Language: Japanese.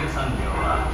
生産秒は